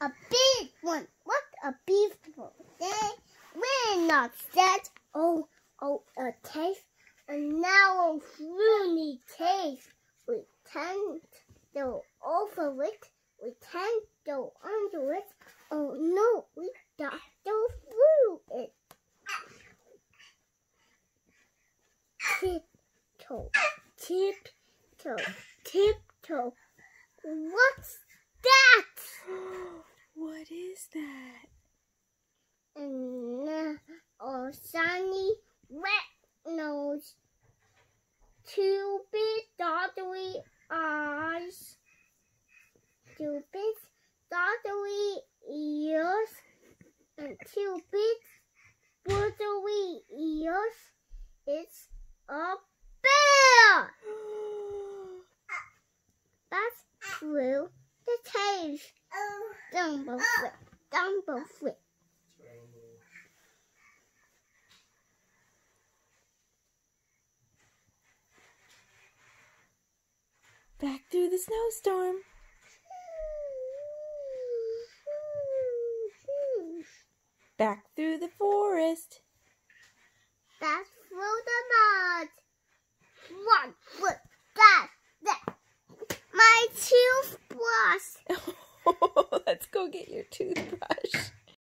a big one. What a beautiful day. We're not sad. Oh, oh, a taste. And now a really taste. We can't go over it. We can't go under it. Oh no, we got to go through it. Tiptoe, tiptoe, tiptoe. What's that? what is that? And a shiny red nose, two big dottery eyes, two big dottery ears, and two big buttery ears. It's a bear. That's through the cave. Oh. Dumblefoot, Back through the snowstorm. Back through the forest. Back through the mud. One foot, that, that. My toothbrush. Let's go get your toothbrush.